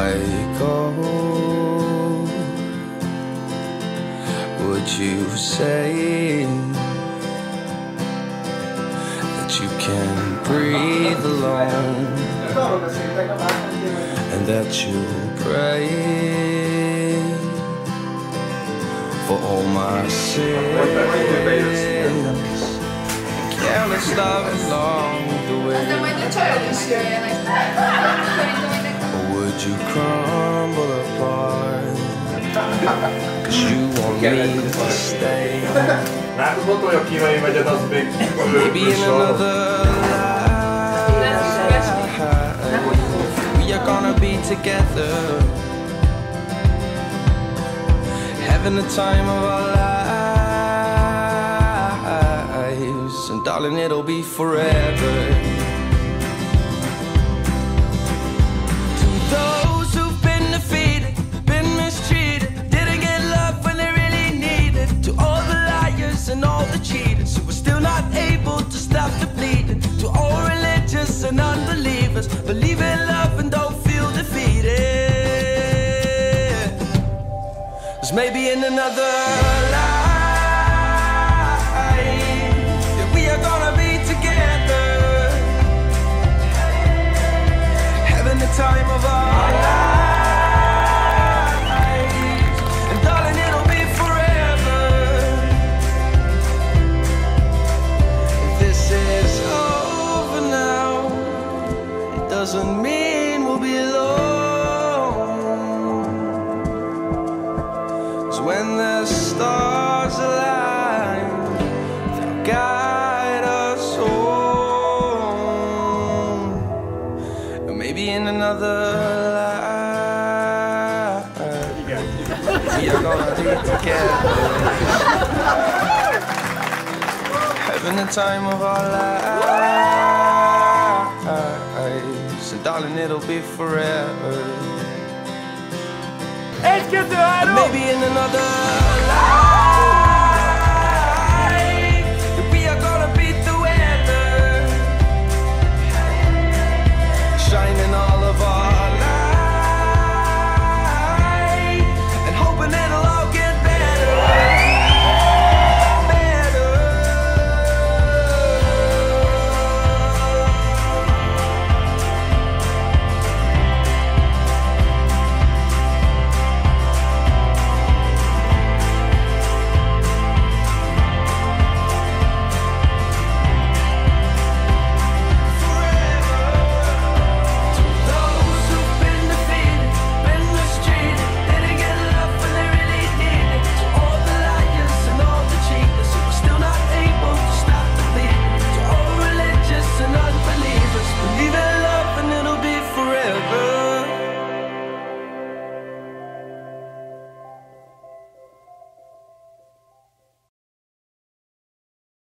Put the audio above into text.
Michael, would you say that you can breathe alone and that you pray for all my sins? Careless love along the way. You crumble apart? Cause you want me to stay. Látod, olyan kínai megyed, az még Maybe in another life, we are gonna be together, having the time of our lives, and darling, it'll be forever. And all the cheaters who were still not able to stop the bleeding. To all religious and unbelievers, believe in love and don't feel defeated. Cause maybe in another life, that we doesn't mean we'll be alone. 'Cause when the stars align, they'll guide us home. Maybe in another life, we are gonna be together. Having the time of our lives. And darling, it'll be forever. Egy, kettő, három! Maybe in another